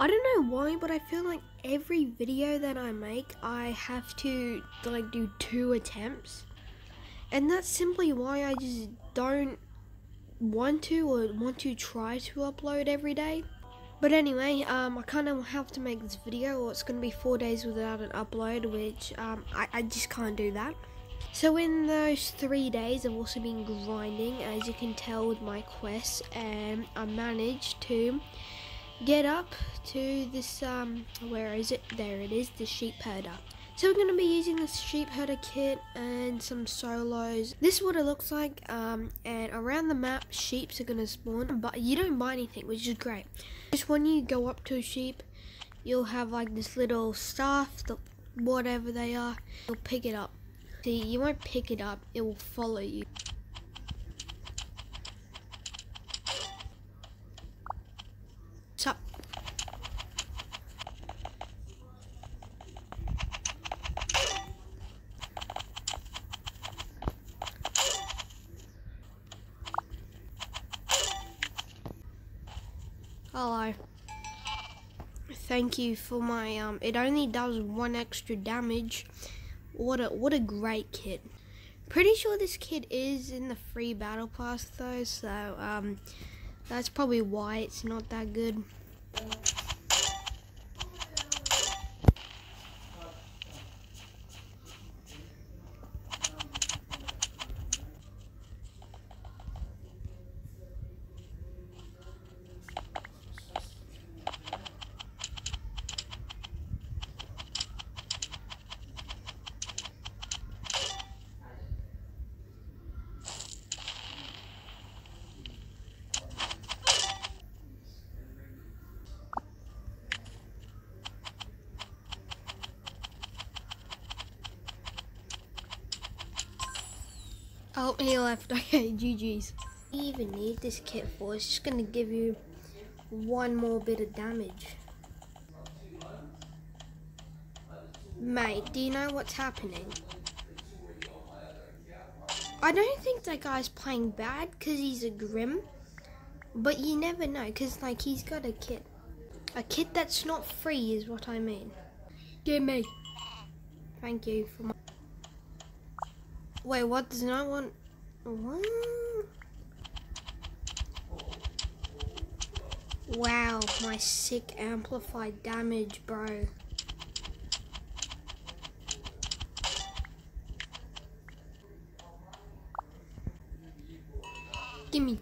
I don't know why, but I feel like every video that I make, I have to like do two attempts. And that's simply why I just don't want to or want to try to upload every day. But anyway, um, I kind of have to make this video or it's going to be four days without an upload, which um, I, I just can't do that. So in those three days, I've also been grinding, as you can tell with my quests, and I managed to get up to this, um, where is it? There it is, the sheep herder. So we're going to be using this sheep herder kit and some solos. This is what it looks like, um, and around the map, sheeps are going to spawn, but you don't buy anything, which is great. Just when you go up to a sheep, you'll have like this little staff, the, whatever they are, you'll pick it up. See, you won't pick it up, it will follow you. So, Hello. Thank you for my um it only does one extra damage. What a what a great kit. Pretty sure this kit is in the free battle pass though, so um that's probably why it's not that good. Oh, he left. Okay, GG's. You even need this kit for? It's just gonna give you one more bit of damage. Mate, do you know what's happening? I don't think that guy's playing bad because he's a Grim. But you never know because like he's got a kit. A kit that's not free is what I mean. Give me. Thank you for my... Wait, what? Does no one... What? Wow, my sick amplified damage, bro. Gimme.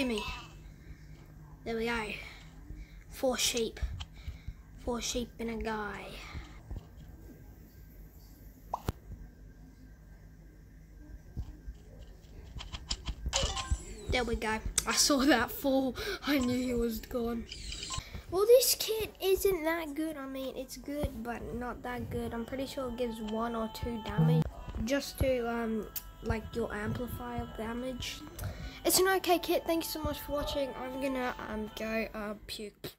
Gimme. There we go. Four sheep. Four sheep and a guy. There we go. I saw that fall. I knew he was gone. Well, this kit isn't that good. I mean, it's good, but not that good. I'm pretty sure it gives one or two damage just to, um, like your amplifier damage. It's an okay kit. Thank you so much for watching. I'm gonna, um, go, uh, puke.